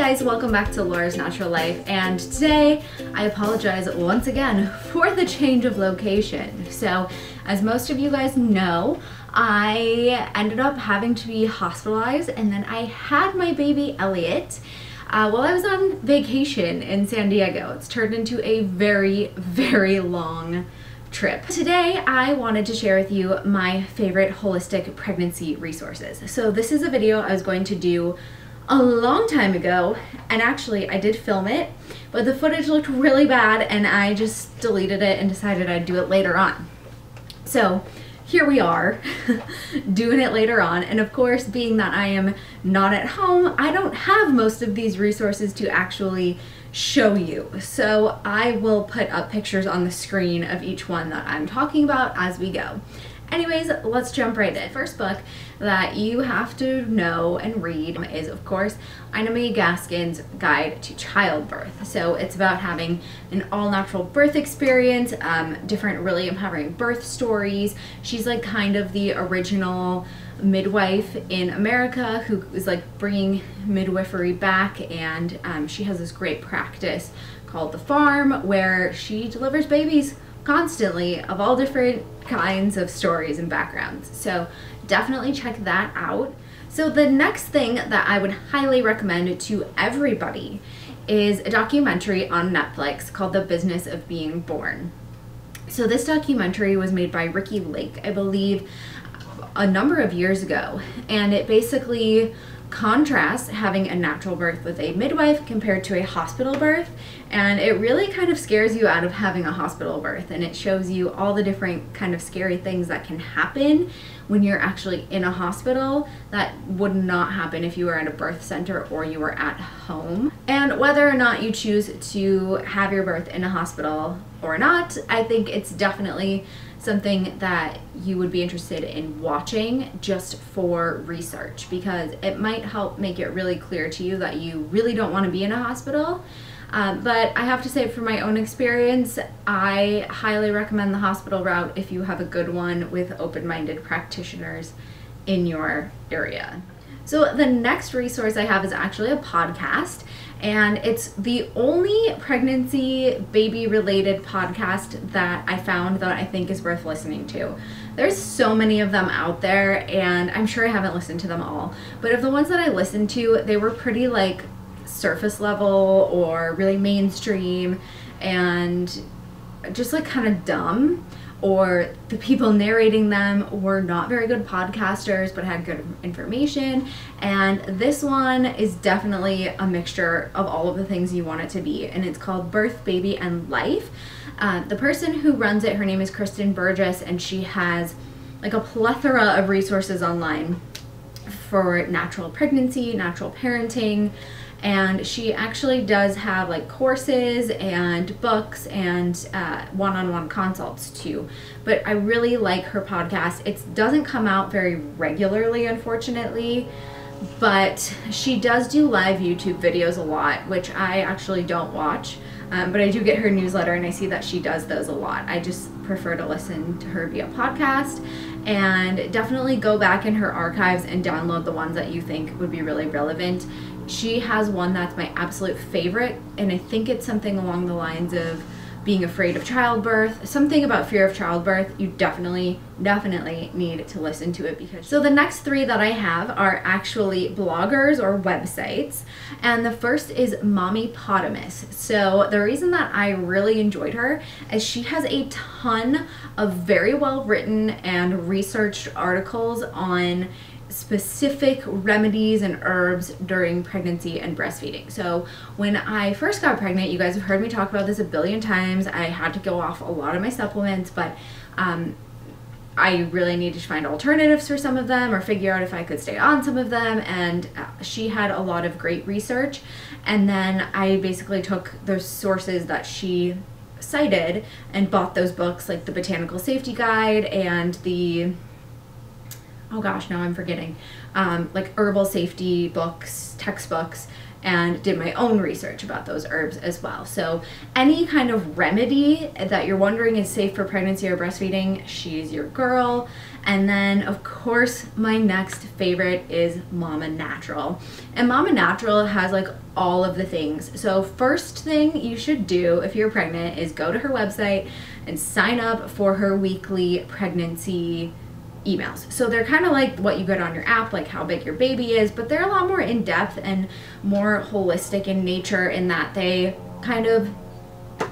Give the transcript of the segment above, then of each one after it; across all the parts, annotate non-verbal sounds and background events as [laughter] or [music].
guys, welcome back to Laura's Natural Life and today I apologize once again [laughs] for the change of location. So as most of you guys know, I ended up having to be hospitalized and then I had my baby Elliot uh, while I was on vacation in San Diego. It's turned into a very, [laughs] very long trip. Today I wanted to share with you my favorite holistic pregnancy resources. So this is a video I was going to do a long time ago and actually I did film it but the footage looked really bad and I just deleted it and decided I'd do it later on. So here we are [laughs] doing it later on and of course being that I am not at home I don't have most of these resources to actually show you so I will put up pictures on the screen of each one that I'm talking about as we go Anyways, let's jump right in. First book that you have to know and read is, of course, Ina May Gaskin's Guide to Childbirth. So it's about having an all-natural birth experience, um, different really empowering birth stories. She's like kind of the original midwife in America who is like bringing midwifery back and um, she has this great practice called The Farm where she delivers babies constantly of all different kinds of stories and backgrounds. So definitely check that out. So the next thing that I would highly recommend to everybody is a documentary on Netflix called The Business of Being Born. So this documentary was made by Ricki Lake, I believe, a number of years ago, and it basically contrasts having a natural birth with a midwife compared to a hospital birth and it really kind of scares you out of having a hospital birth and it shows you all the different kind of scary things that can happen when you're actually in a hospital that would not happen if you were at a birth center or you were at home. And whether or not you choose to have your birth in a hospital or not I think it's definitely something that you would be interested in watching just for research because it might help make it really clear to you that you really don't want to be in a hospital. Um, but I have to say from my own experience, I highly recommend the hospital route if you have a good one with open-minded practitioners in your area. So the next resource I have is actually a podcast and it's the only pregnancy baby related podcast that I found that I think is worth listening to. There's so many of them out there and I'm sure I haven't listened to them all, but of the ones that I listened to, they were pretty like surface level or really mainstream and just like kind of dumb or the people narrating them were not very good podcasters but had good information. And this one is definitely a mixture of all of the things you want it to be and it's called birth baby and life. Uh, the person who runs it her name is kristen burgess and she has like a plethora of resources online for natural pregnancy natural parenting and she actually does have like courses and books and uh, one-on-one consults too. But i really like her podcast. It doesn't come out very regularly unfortunately but she does do live youtube videos a lot which i actually don't watch. Um, but i do get her newsletter and i see that she does those a lot. I just prefer to listen to her via podcast. And definitely go back in her archives and download the ones that you think would be really relevant she has one that's my absolute favorite, and I think it's something along the lines of being afraid of childbirth, something about fear of childbirth, you definitely, definitely need to listen to it because. So the next three that I have are actually bloggers or websites. And the first is Mommypotamus. So the reason that I really enjoyed her is she has a ton of very well written and researched articles on specific remedies and herbs during pregnancy and breastfeeding. So when I first got pregnant, you guys have heard me talk about this a billion times. I had to go off a lot of my supplements, but um, I really needed to find alternatives for some of them or figure out if I could stay on some of them. And uh, she had a lot of great research. And then I basically took those sources that she cited and bought those books like the Botanical Safety Guide and the oh gosh, now I'm forgetting, um, like herbal safety books, textbooks, and did my own research about those herbs as well. So, any kind of remedy that you're wondering is safe for pregnancy or breastfeeding, she's your girl. And then, of course, my next favorite is Mama Natural. And Mama Natural has like all of the things. So, first thing you should do if you're pregnant is go to her website and sign up for her weekly pregnancy emails. So they're kind of like what you get on your app, like how big your baby is, but they're a lot more in depth and more holistic in nature in that they kind of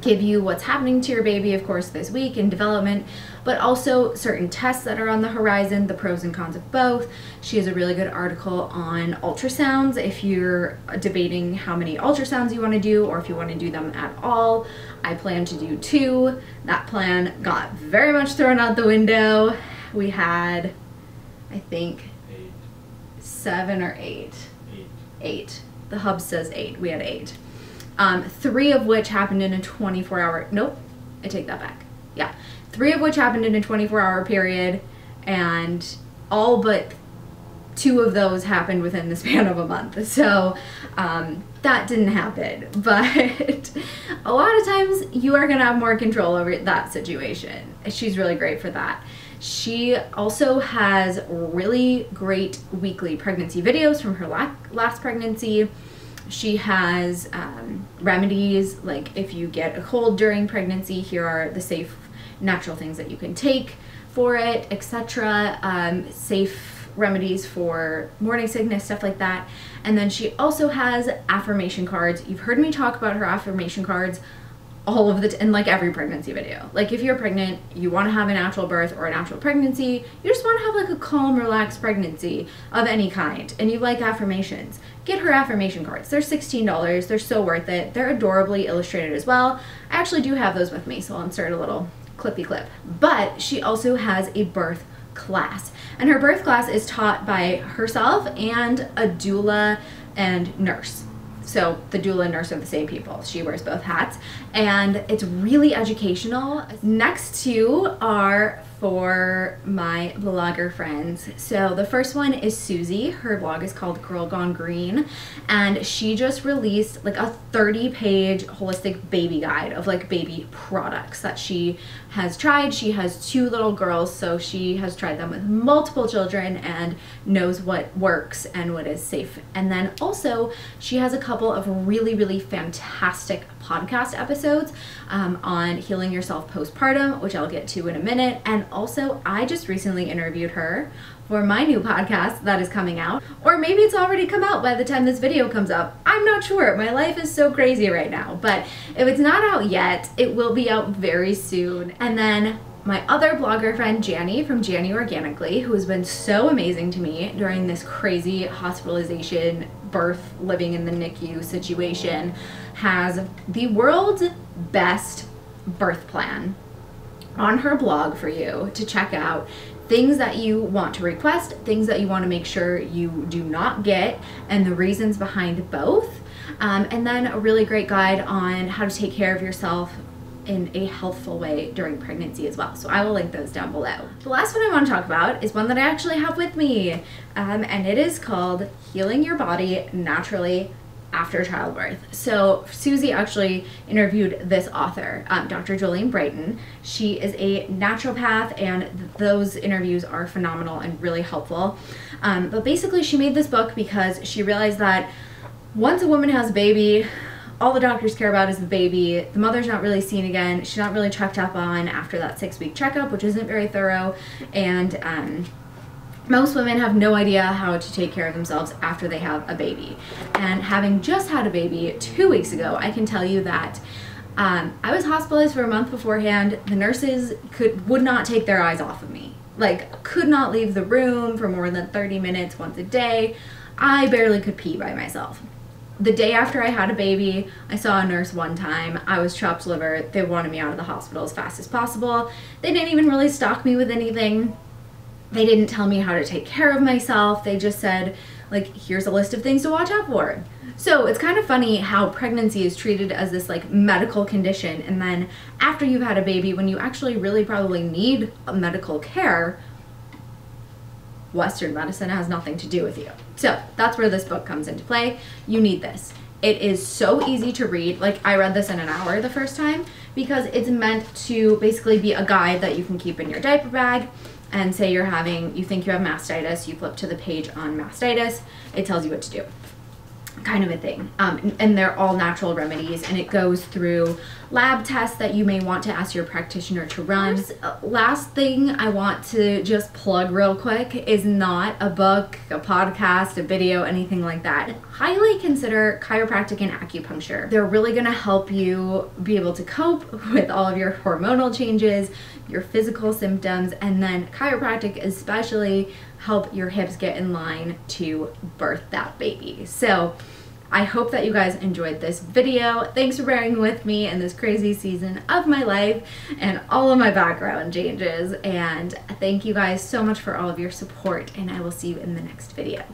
give you what's happening to your baby, of course, this week in development, but also certain tests that are on the horizon, the pros and cons of both. She has a really good article on ultrasounds if you're debating how many ultrasounds you want to do or if you want to do them at all. I plan to do two. That plan got very much thrown out the window. We had, I think, Eight. seven or eight. Eight. Eight. The hub says eight. We had eight. Um, three of which happened in a 24 hour. Nope, I take that back. Yeah, three of which happened in a 24 hour period, and all but two of those happened within the span of a month. [laughs] So um, that didn't happen. [laughs] But a lot of times you are going to have more control over that situation. She's really great for that. She also has really great weekly pregnancy videos from her last pregnancy. She has um, remedies like if you get a cold during pregnancy, here are the safe natural things that you can take for it, etc. Um, safe remedies for morning sickness, stuff like that. And then she also has affirmation cards. You've heard me talk about her affirmation cards all of the t- in like every pregnancy video. Like if you're pregnant, you want to have a natural birth or a natural pregnancy, you just want to have like a calm, relaxed pregnancy of any kind, and you like affirmations. Get her affirmation cards. They're $16. They're so worth it. They're adorably illustrated as well. I actually do have those with me, so I'll insert a little clippy clip. But she also has a birth class. And her birth class is taught by herself and a doula and nurse. So the doula and nurse are the same people. She wears both hats, and it's really educational. Next two are for my blogger friends. So the first one is Suzi. Her blog is called Gurl Gone Green, and she just released like a 30 page holistic baby guide of like baby products that she has tried. She has two little girls, so she has tried them with multiple children and knows what works and what is safe. And then also, she has a couple of really, really fantastic podcast episodes um, on healing yourself postpartum, which I'll get to in a minute. And also, I just recently interviewed her for my new podcast that is coming out. Or maybe it's already come out by the time this video comes up. I'm not sure. My life is so crazy right now. But if it's not out yet, it will be out very soon. And then my other blogger friend, Janny from Janny Organically, who has been so amazing to me during this crazy hospitalization, birth, living in the NICU situation, has the world's best birth plan on her blog for you to check out things that you want to request, things that you want to make sure you do not get, and the reasons behind both. Um, and then a really great guide on how to take care of yourself in a healthful way during pregnancy as well. So I will link those down below. The last one I want to talk about is one that I actually have with me, um, and it is called Healing Your Body Naturally after childbirth. So Suzi actually interviewed this author, um, Dr. Jolene Brighten. She is a naturopath, and th- those interviews are phenomenal and really helpful. Um, but basically, she made this book because she realized that once a woman has a baby, all the doctors care about is the baby. The mother's not really seen again. She's not really checked up on after that six week checkup, which isn't very thorough. And um, most women have no idea how to take care of themselves after they have a baby. And having just had a baby two weeks ago, I can tell you that um, I was hospitalized for a month beforehand. The nurses could would not take their eyes off of me. Like could not leave the room for more than 30 minutes once a day. I barely could pee by myself. The day after I had a baby, I saw a nurse one time. I was chopped liver. They wanted me out of the hospital as fast as possible. They didn't even really stock me with anything they didn't tell me how to take care of myself. They just said, like, here's a list of things to watch out for. So it's kind of funny how pregnancy is treated as this like medical condition, and then after you've had a baby, when you actually really probably need medical care, Western medicine has nothing to do with you. So that's where this book comes into play. You need this. It is so easy to read. Like I read this in an hour the first time because it's meant to basically be a guide that you can keep in your diaper bag and say you're having you think you have mastitis, you flip to the page on mastitis, it tells you what to do kind of a thing. Um, and they're all natural remedies, and it goes through lab tests that you may want to ask your practitioner to run. Uh, last thing I want to just plug real quick is not a book, a podcast, a video, anything like that. Highly consider chiropractic and acupuncture. They're really going to help you be able to cope with all of your hormonal changes, your physical symptoms, and then chiropractic especially help your hips get in line to birth that baby. So I hope that you guys enjoyed this video. Thanks for bearing with me in this crazy season of my life and all of my background changes. And thank you guys so much for all of your support and I will see you in the next video.